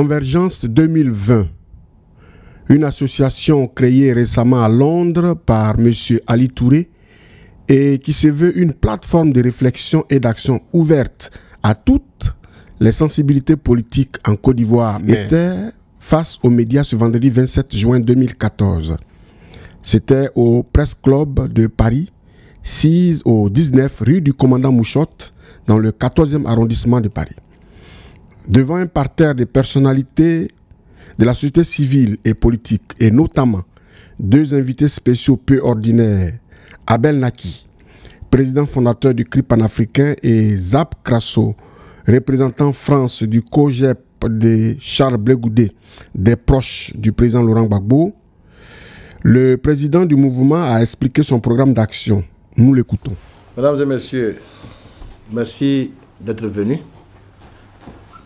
Convergence 2020, une association créée récemment à Londres par M. Ali Touré et qui se veut une plateforme de réflexion et d'action ouverte à toutes les sensibilités politiques en Côte d'Ivoire, était face aux médias ce vendredi 27 juin 2014. C'était au Press Club de Paris, 6 au 19 rue du commandant Mouchotte, dans le 14e arrondissement de Paris devant un parterre de personnalités de la société civile et politique, et notamment deux invités spéciaux peu ordinaires, Abel Naki, président fondateur du CRI panafricain, et Zap Crasso, représentant France du COGEP de Charles Blegoudé, des proches du président Laurent Gbagbo, le président du mouvement a expliqué son programme d'action. Nous l'écoutons. Mesdames et messieurs, merci d'être venus.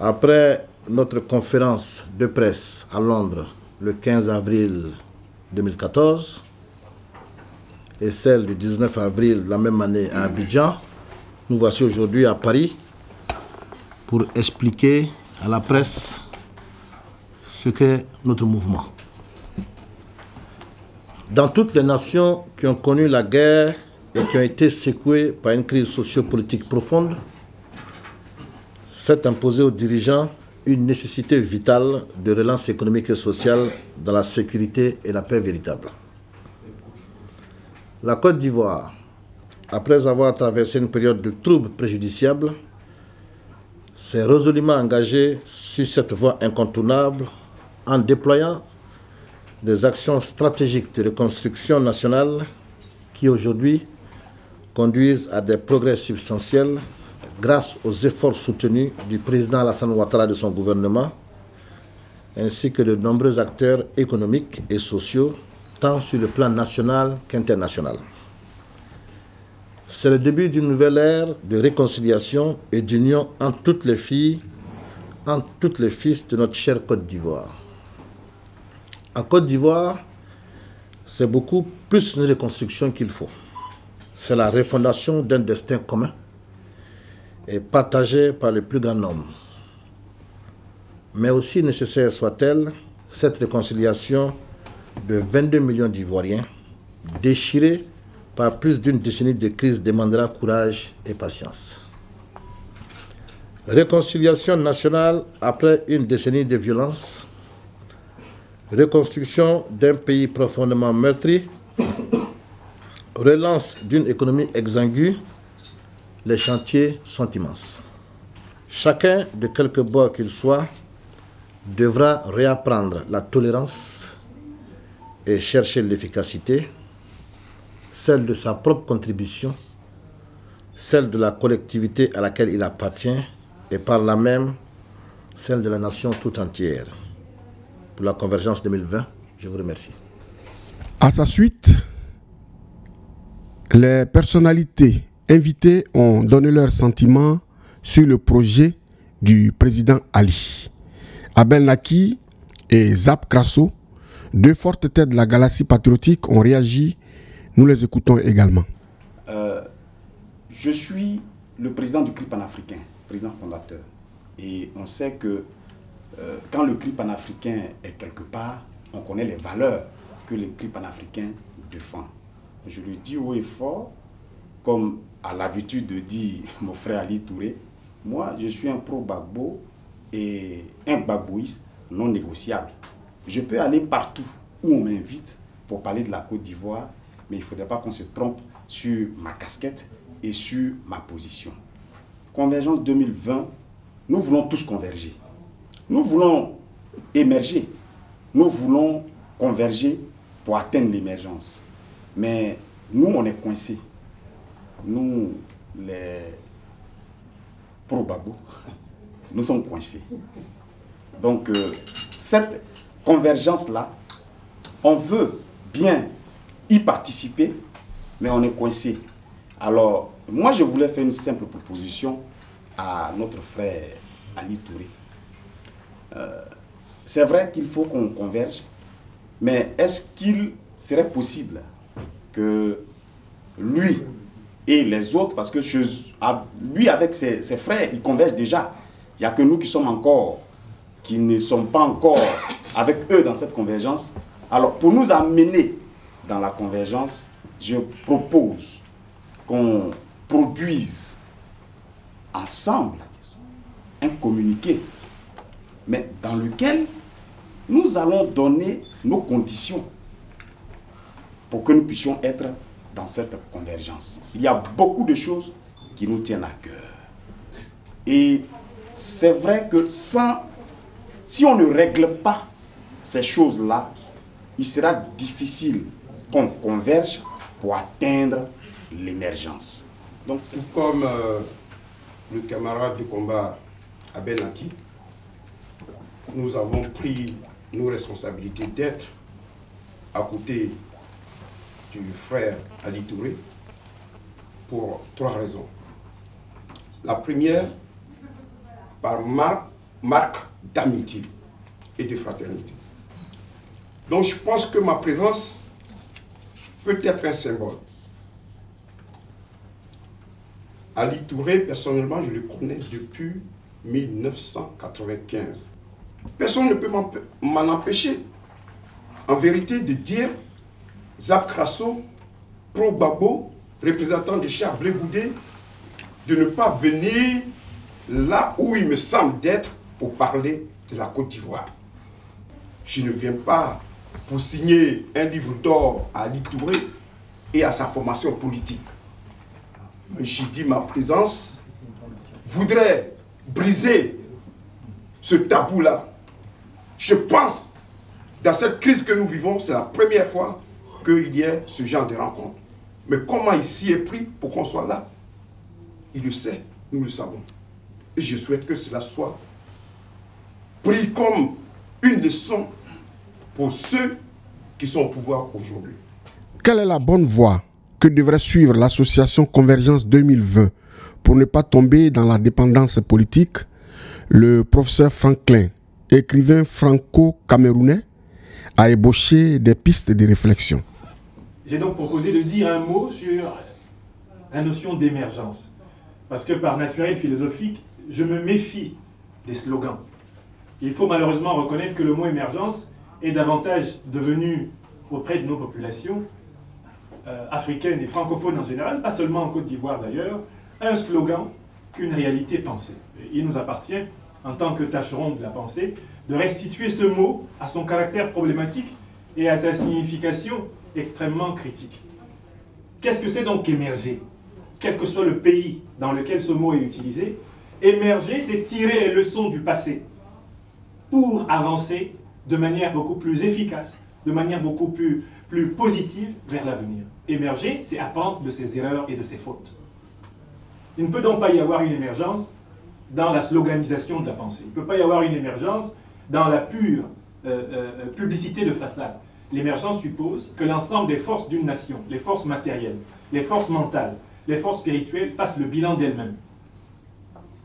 Après notre conférence de presse à Londres le 15 avril 2014 et celle du 19 avril la même année à Abidjan, nous voici aujourd'hui à Paris pour expliquer à la presse ce qu'est notre mouvement. Dans toutes les nations qui ont connu la guerre et qui ont été secouées par une crise sociopolitique profonde, s'est imposé aux dirigeants une nécessité vitale de relance économique et sociale dans la sécurité et la paix véritable. La Côte d'Ivoire, après avoir traversé une période de troubles préjudiciables, s'est résolument engagée sur cette voie incontournable en déployant des actions stratégiques de reconstruction nationale qui aujourd'hui conduisent à des progrès substantiels grâce aux efforts soutenus du président Alassane Ouattara et de son gouvernement, ainsi que de nombreux acteurs économiques et sociaux, tant sur le plan national qu'international. C'est le début d'une nouvelle ère de réconciliation et d'union entre toutes les filles, entre toutes les fils de notre chère Côte d'Ivoire. En Côte d'Ivoire, c'est beaucoup plus une reconstruction qu'il faut. C'est la refondation d'un destin commun et partagée par le plus grand nombre. Mais aussi nécessaire soit-elle, cette réconciliation de 22 millions d'Ivoiriens, déchirés par plus d'une décennie de crise, demandera courage et patience. Réconciliation nationale après une décennie de violence, reconstruction d'un pays profondément meurtri, relance d'une économie exsangue, les chantiers sont immenses. Chacun, de quelque bord qu'il soit, devra réapprendre la tolérance et chercher l'efficacité, celle de sa propre contribution, celle de la collectivité à laquelle il appartient et par là même celle de la nation tout entière. Pour la convergence 2020, je vous remercie. À sa suite, les personnalités invités ont donné leurs sentiments sur le projet du président Ali. Abel Naki et Zap Krasso, deux fortes têtes de la galaxie patriotique, ont réagi. Nous les écoutons également. Euh, je suis le président du CRI panafricain, président fondateur. Et on sait que euh, quand le CRI panafricain est quelque part, on connaît les valeurs que le CRI panafricain défend. Je lui dis haut et fort, comme a l'habitude de dire mon frère Ali Touré, moi je suis un pro-Bagbo et un Bagboïste non négociable. Je peux aller partout où on m'invite pour parler de la Côte d'Ivoire, mais il ne faudrait pas qu'on se trompe sur ma casquette et sur ma position. Convergence 2020, nous voulons tous converger. Nous voulons émerger. Nous voulons converger pour atteindre l'émergence. Mais nous, on est coincés nous, les pro-Babou, nous sommes coincés. Donc, euh, cette convergence-là, on veut bien y participer, mais on est coincé. Alors, moi, je voulais faire une simple proposition à notre frère Ali Touré. Euh, c'est vrai qu'il faut qu'on converge, mais est-ce qu'il serait possible que lui, et les autres, parce que lui, avec ses, frères, il converge déjà. Il n'y a que nous qui sommes encore qui ne sont pas encore avec eux dans cette convergence. Alors, pour nous amener dans la convergence, je propose qu'on produise ensemble un communiqué, mais dans lequel nous allons donner nos conditions pour que nous puissions être dans cette convergence. Il y a beaucoup de choses qui nous tiennent à cœur. Et c'est vrai que sans, si on ne règle pas ces choses-là, il sera difficile qu'on converge pour atteindre l'émergence. Donc, c'est comme euh, le camarade de combat Abenaki, nous avons pris nos responsabilités d'être à côté du frère Ali Touré pour trois raisons. La première, par marque d'amitié et de fraternité. Donc je pense que ma présence peut être un symbole. Ali Touré, personnellement, je le connais depuis 1995. Personne ne peut m'en empêcher, en vérité, de dire Zap Crasso, pro Babo, représentant du chef Blégoudé, de ne pas venir là où il me semble d'être pour parler de la Côte d'Ivoire. Je ne viens pas pour signer un livre d'or à Ali Touré et à sa formation politique. Mais j'ai dit ma présence voudrait briser ce tabou-là. Je pense, dans cette crise que nous vivons, c'est la première fois qu'il y ait ce genre de rencontre. Mais comment ici est pris pour qu'on soit là? Il le sait, nous le savons. Et je souhaite que cela soit pris comme une leçon pour ceux qui sont au pouvoir aujourd'hui. Quelle est la bonne voie que devrait suivre l'association Convergence 2020 pour ne pas tomber dans la dépendance politique? Le professeur Franklin, écrivain franco-camerounais, a ébauché des pistes de réflexion. J'ai donc proposé de dire un mot sur la notion d'émergence. Parce que par naturel philosophique, je me méfie des slogans. Il faut malheureusement reconnaître que le mot émergence est davantage devenu auprès de nos populations euh, africaines et francophones en général, pas seulement en Côte d'Ivoire d'ailleurs, un slogan qu'une réalité pensée. il nous appartient, en tant que tâcherons de la pensée, de restituer ce mot à son caractère problématique et à sa signification extrêmement critique. Qu'est-ce que c'est donc émerger Quel que soit le pays dans lequel ce mot est utilisé, émerger, c'est tirer les leçons du passé pour avancer de manière beaucoup plus efficace, de manière beaucoup plus, positive vers l'avenir. Émerger, c'est apprendre de ses erreurs et de ses fautes. Il ne peut donc pas y avoir une émergence dans la sloganisation de la pensée. Il ne peut pas y avoir une émergence dans la pure euh, euh, publicité de façade. L'émergence suppose que l'ensemble des forces d'une nation, les forces matérielles, les forces mentales, les forces spirituelles, fassent le bilan d'elles-mêmes.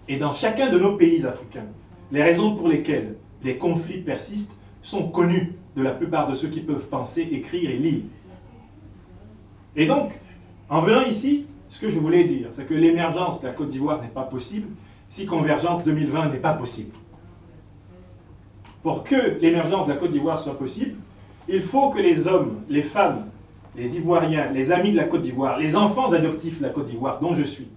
Et dans chacun de nos pays africains, les raisons pour lesquelles les conflits persistent sont connues de la plupart de ceux qui peuvent penser, écrire et lire. Et donc, en venant ici, ce que je voulais dire, c'est que l'émergence de la Côte d'Ivoire n'est pas possible si Convergence 2020 n'est pas possible. Pour que l'émergence de la Côte d'Ivoire soit possible, il faut que les hommes, les femmes, les Ivoiriens, les amis de la Côte d'Ivoire, les enfants adoptifs de la Côte d'Ivoire, dont je suis,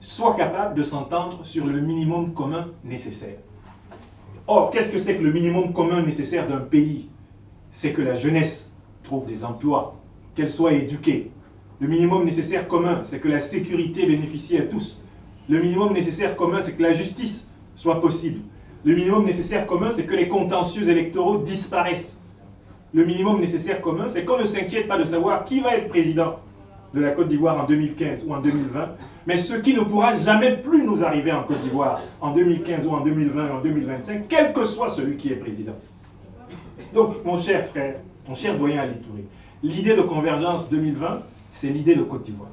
soient capables de s'entendre sur le minimum commun nécessaire. Or, qu'est-ce que c'est que le minimum commun nécessaire d'un pays? C'est que la jeunesse trouve des emplois, qu'elle soit éduquée. Le minimum nécessaire commun, c'est que la sécurité bénéficie à tous. Le minimum nécessaire commun, c'est que la justice soit possible. Le minimum nécessaire commun, c'est que les contentieux électoraux disparaissent le minimum nécessaire commun, c'est qu'on ne s'inquiète pas de savoir qui va être président de la Côte d'Ivoire en 2015 ou en 2020, mais ce qui ne pourra jamais plus nous arriver en Côte d'Ivoire en 2015 ou en 2020 ou en 2025, quel que soit celui qui est président. Donc, mon cher frère, mon cher doyen Ali Touré, l'idée de convergence 2020, c'est l'idée de Côte d'Ivoire.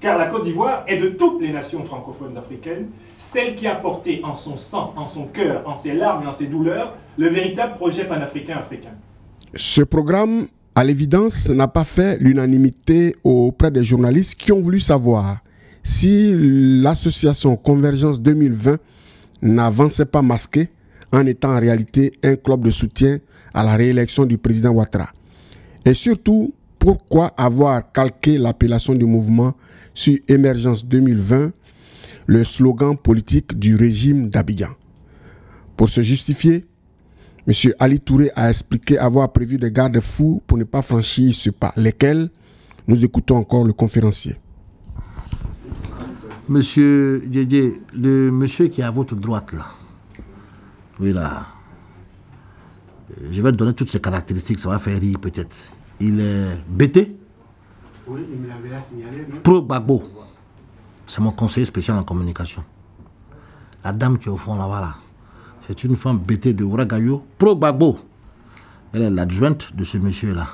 Car la Côte d'Ivoire est de toutes les nations francophones africaines celle qui a porté en son sang, en son cœur, en ses larmes et en ses douleurs, le véritable projet panafricain africain. Ce programme, à l'évidence, n'a pas fait l'unanimité auprès des journalistes qui ont voulu savoir si l'association Convergence 2020 n'avançait pas masquée en étant en réalité un club de soutien à la réélection du président Ouattara. Et surtout, pourquoi avoir calqué l'appellation du mouvement sur Émergence 2020, le slogan politique du régime d'Abidjan? Pour se justifier, M. Ali Touré a expliqué avoir prévu des garde-fous pour ne pas franchir ce pas, lesquels? Nous écoutons encore le conférencier. Monsieur Djedje, le monsieur qui est à votre droite là, oui là, je vais te donner toutes ses caractéristiques, ça va faire rire peut-être. Il est bêté. Oui, il me l'avait signalé. Pro Bagbo. C'est mon conseiller spécial en communication. La dame qui est au fond là-bas là, c'est une femme bêtée de Ouragayo, pro Bagbo. Elle est l'adjointe de ce monsieur-là.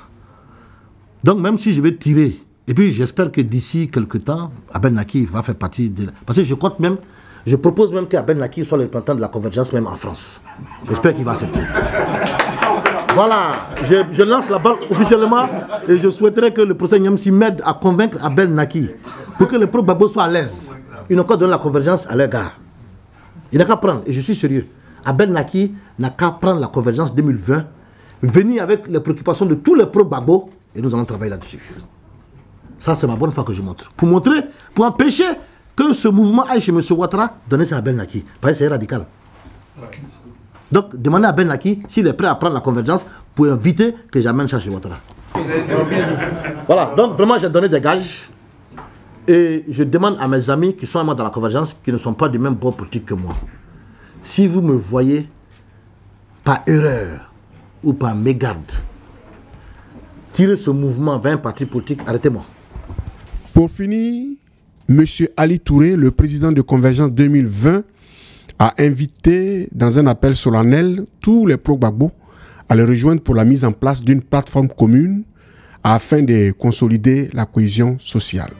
Donc même si je vais tirer, et puis j'espère que d'ici quelques temps, Abel Naki va faire partie de... Parce que je compte même, je propose même qu'Abel Naki soit le représentant de la convergence même en France. J'espère qu'il va accepter. Voilà, je, lance la balle officiellement et je souhaiterais que le procès Nyamsi m'aide à convaincre Abel Naki pour que le pro Bagbo soit à l'aise. Il n'a qu'à donner la convergence à leur gars. Il n'a qu'à prendre, et je suis sérieux. Abel Naki n'a qu'à prendre la convergence 2020, venir avec les préoccupations de tous les pro-Babo et nous allons travailler là-dessus. Ça, c'est ma bonne foi que je montre. Pour montrer, pour empêcher que ce mouvement aille chez M. Ouattara, donner ça à Abel Naki. Parce que c'est radical. Donc, demandez à Abel Naki s'il est prêt à prendre la convergence pour éviter que j'amène ça chez Ouattara. Voilà, donc vraiment, j'ai donné des gages. Et je demande à mes amis qui sont à moi dans la convergence, qui ne sont pas du même bord politique que moi, si vous me voyez par erreur ou par mégarde tirer ce mouvement vers un parti politique, arrêtez-moi. Pour finir, M. Ali Touré, le président de Convergence 2020, a invité dans un appel solennel tous les pro-Gbagbo à le rejoindre pour la mise en place d'une plateforme commune afin de consolider la cohésion sociale.